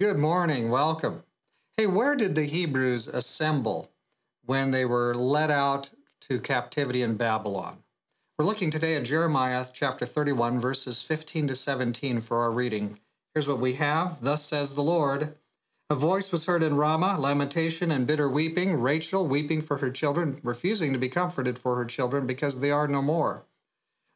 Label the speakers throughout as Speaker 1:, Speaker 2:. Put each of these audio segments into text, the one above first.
Speaker 1: Good morning. Welcome. Hey, where did the Hebrews assemble when they were led out to captivity in Babylon? We're looking today at Jeremiah chapter 31, verses 15 to 17 for our reading. Here's what we have Thus says the Lord A voice was heard in Ramah, lamentation and bitter weeping, Rachel weeping for her children, refusing to be comforted for her children because they are no more.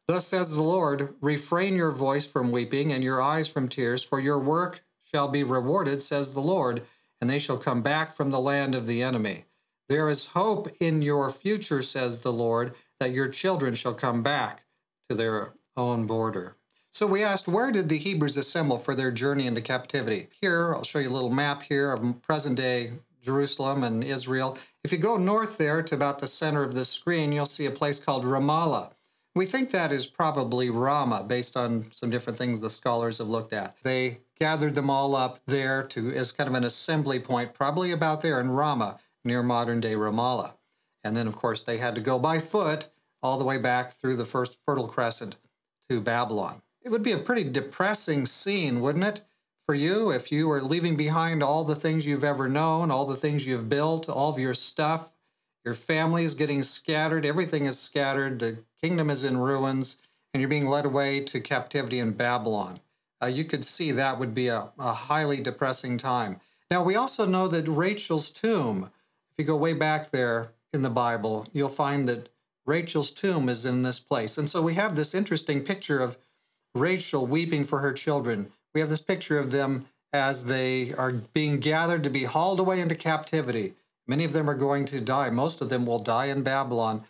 Speaker 1: Thus says the Lord Refrain your voice from weeping and your eyes from tears, for your work shall be rewarded, says the Lord, and they shall come back from the land of the enemy. There is hope in your future, says the Lord that your children shall come back to their own border. So we asked, where did the Hebrews assemble for their journey into captivity? Here, I'll show you a little map here of present day Jerusalem and Israel. If you go north there to about the center of the screen, you'll see a place called Ramallah. We think that is probably Ramah, based on some different things the scholars have looked at. They gathered them all up there to as kind of an assembly point, probably about there in Ramah, near modern day Ramallah. And then, of course, they had to go by foot all the way back through the first Fertile Crescent to Babylon. It would be a pretty depressing scene, wouldn't it, for you if you were leaving behind all the things you've ever known, all the things you've built, all of your stuff, your family is getting scattered, everything is scattered, the kingdom is in ruins, and you're being led away to captivity in Babylon. Uh, you could see that would be a, a highly depressing time. Now, we also know that Rachel's tomb, if you go way back there in the Bible, you'll find that Rachel's tomb is in this place. And so we have this interesting picture of Rachel weeping for her children. We have this picture of them as they are being gathered to be hauled away into captivity. Many of them are going to die. Most of them will die in Babylon.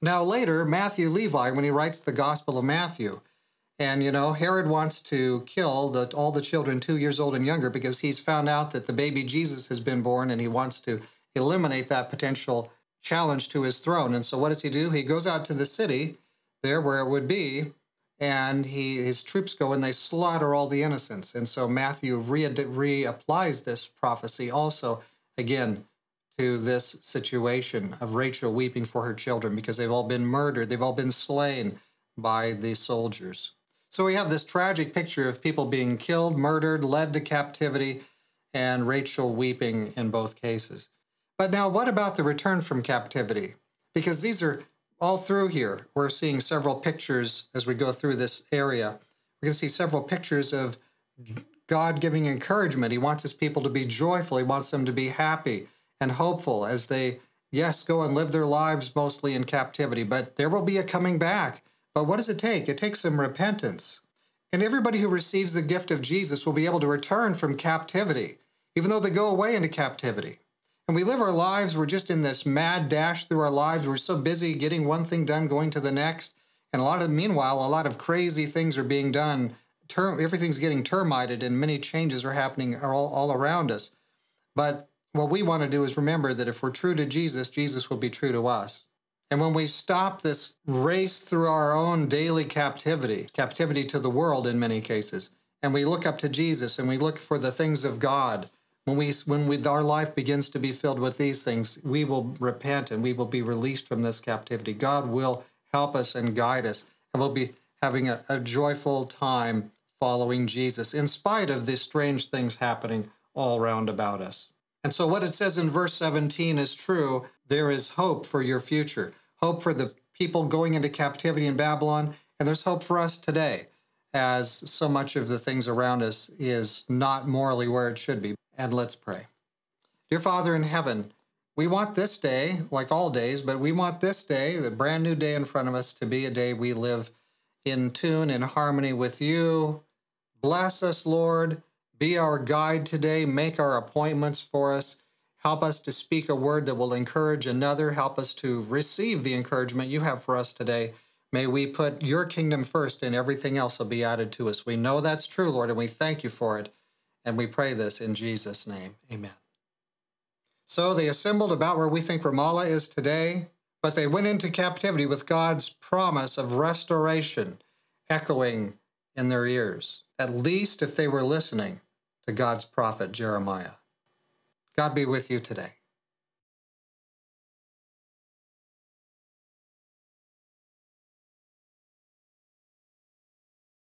Speaker 1: Now, later, Matthew Levi, when he writes the Gospel of Matthew, and you know, Herod wants to kill the, all the children two years old and younger because he's found out that the baby Jesus has been born and he wants to eliminate that potential challenge to his throne. And so what does he do? He goes out to the city there where it would be, and he his troops go and they slaughter all the innocents. And so Matthew re- reapplies this prophecy also again to this situation of Rachel weeping for her children because they've all been murdered, they've all been slain by the soldiers. So we have this tragic picture of people being killed, murdered, led to captivity, and Rachel weeping in both cases. But now, what about the return from captivity? Because these are all through here. We're seeing several pictures as we go through this area. We're going to see several pictures of God giving encouragement. He wants his people to be joyful, he wants them to be happy and hopeful as they, yes, go and live their lives mostly in captivity. But there will be a coming back. But what does it take? It takes some repentance. And everybody who receives the gift of Jesus will be able to return from captivity, even though they go away into captivity. And we live our lives, we're just in this mad dash through our lives. We're so busy getting one thing done, going to the next. And a lot of, meanwhile, a lot of crazy things are being done. Term, everything's getting termited and many changes are happening all, all around us. But what we want to do is remember that if we're true to Jesus, Jesus will be true to us. And when we stop this race through our own daily captivity, captivity to the world in many cases, and we look up to Jesus and we look for the things of God, when we when we, our life begins to be filled with these things, we will repent and we will be released from this captivity. God will help us and guide us, and we'll be having a, a joyful time following Jesus, in spite of these strange things happening all round about us. And so, what it says in verse 17 is true. There is hope for your future, hope for the people going into captivity in Babylon, and there's hope for us today, as so much of the things around us is not morally where it should be. And let's pray. Dear Father in heaven, we want this day, like all days, but we want this day, the brand new day in front of us, to be a day we live in tune, in harmony with you. Bless us, Lord. Be our guide today. Make our appointments for us. Help us to speak a word that will encourage another. Help us to receive the encouragement you have for us today. May we put your kingdom first and everything else will be added to us. We know that's true, Lord, and we thank you for it. And we pray this in Jesus' name. Amen. So they assembled about where we think Ramallah is today, but they went into captivity with God's promise of restoration echoing in their ears, at least if they were listening to God's prophet Jeremiah. God be with you today.